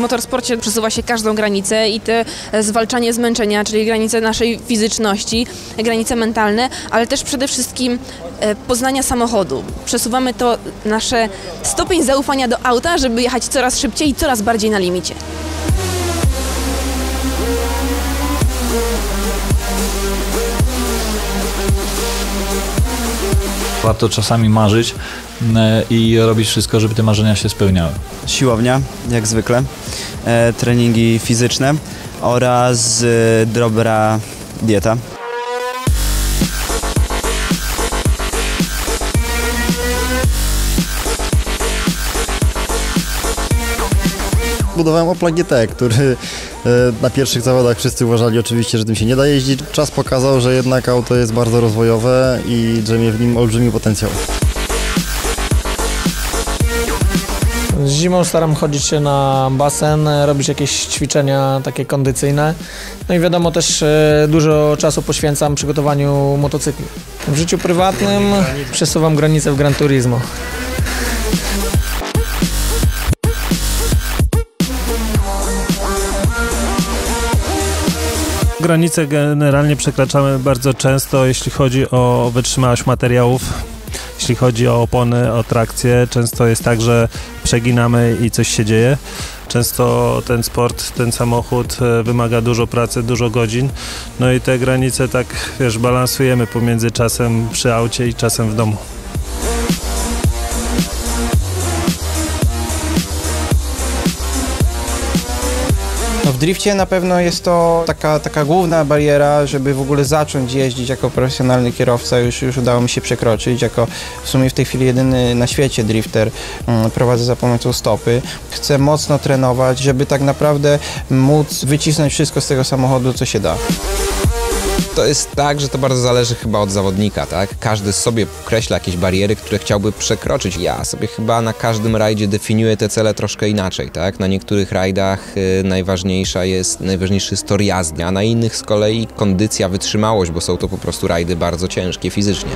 motorsporcie przesuwa się każdą granicę i te e, zwalczanie zmęczenia, czyli granice naszej fizyczności, granice mentalne, ale też przede wszystkim e, poznania samochodu. Przesuwamy to nasze stopień zaufania do auta, żeby jechać coraz szybciej i coraz bardziej na limicie. Warto czasami marzyć e, i robić wszystko, żeby te marzenia się spełniały. siłownia, jak zwykle, treningi fizyczne oraz e, dobra dieta. Budowałem Opla GT, który e, na pierwszych zawodach wszyscy uważali oczywiście, że tym się nie da jeździć. Czas pokazał, że jednak auto jest bardzo rozwojowe i drzemie w nim olbrzymi potencjał. Zimą staram chodzić się na basen, robić jakieś ćwiczenia takie kondycyjne. No i wiadomo też e, dużo czasu poświęcam przygotowaniu motocykli. W życiu prywatnym przesuwam granice w Gran Turismo. Granice generalnie przekraczamy bardzo często, jeśli chodzi o wytrzymałość materiałów. Jeśli chodzi o opony, o trakcję, często jest tak, że przeginamy i coś się dzieje. Często ten sport, ten samochód e, wymaga dużo pracy, dużo godzin. No i te granice tak, wiesz, balansujemy pomiędzy czasem przy aucie i czasem w domu. No w drifcie na pewno jest to taka, taka główna bariera, żeby w ogóle zacząć jeździć jako profesjonalny kierowca. Już, już udało mi się przekroczyć. Jako w sumie w tej chwili jedyny na świecie drifter mm, prowadzę za pomocą stopy. Chcę mocno trenować, żeby tak naprawdę móc wycisnąć wszystko z tego samochodu, co się da. To jest tak, że to bardzo zależy chyba od zawodnika, tak? Każdy sobie określa jakieś bariery, które chciałby przekroczyć. Ja sobie chyba na każdym rajdzie definiuję te cele troszkę inaczej, tak? Na niektórych rajdach y, najważniejsza jest, najważniejszy jest tor jazdy, a na innych z kolei kondycja, wytrzymałość, bo są to po prostu rajdy bardzo ciężkie fizycznie.